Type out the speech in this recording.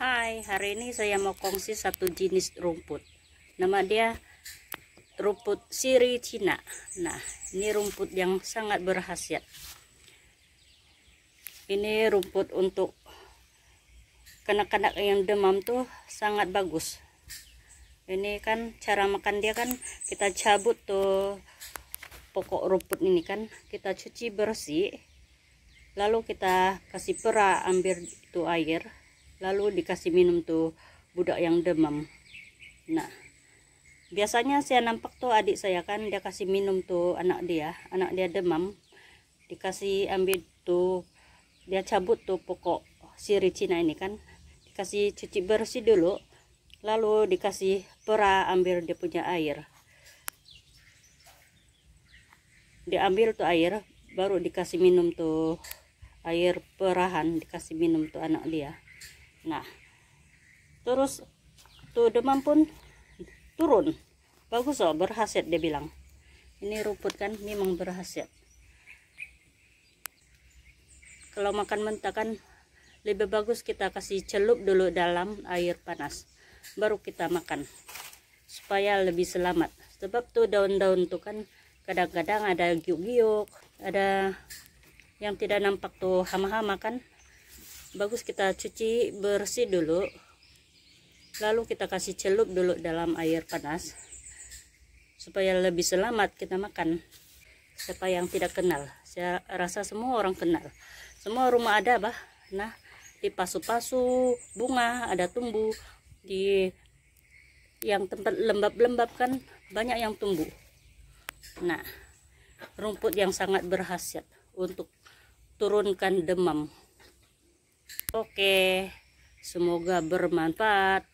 Hai, hari ini saya mau kongsi satu jenis rumput. Nama dia rumput siri Cina. Nah, ini rumput yang sangat berkhasiat. Ini rumput untuk kanak-kanak yang demam tuh sangat bagus. Ini kan cara makan dia kan kita cabut tuh pokok rumput ini kan kita cuci bersih lalu kita kasih pera ambil itu air lalu dikasih minum tuh budak yang demam. Nah biasanya saya nampak tuh adik saya kan dia kasih minum tuh anak dia. Anak dia demam dikasih ambil tuh dia cabut tuh pokok siri Cina ini kan. Dikasih cuci bersih dulu lalu dikasih pera ambil dia punya air. Diambil tuh air baru dikasih minum tuh air perahan dikasih minum tuh anak dia nah terus tuh demam pun turun. Bagus loh berhasil dia bilang. Ini rumput kan memang berhasil. Kalau makan mentah kan lebih bagus kita kasih celup dulu dalam air panas baru kita makan supaya lebih selamat. Sebab tuh daun-daun tuh kan kadang-kadang ada giuk-giuk ada yang tidak nampak tuh hama-hama kan bagus kita cuci bersih dulu. Lalu kita kasih celup dulu dalam air panas. Supaya lebih selamat kita makan. Siapa yang tidak kenal saya rasa semua orang kenal. Semua rumah ada bah nah di pasu-pasu bunga ada tumbuh. Di yang tempat lembab-lembab kan banyak yang tumbuh. Nah rumput yang sangat berhasiat untuk turunkan demam Oke, semoga bermanfaat.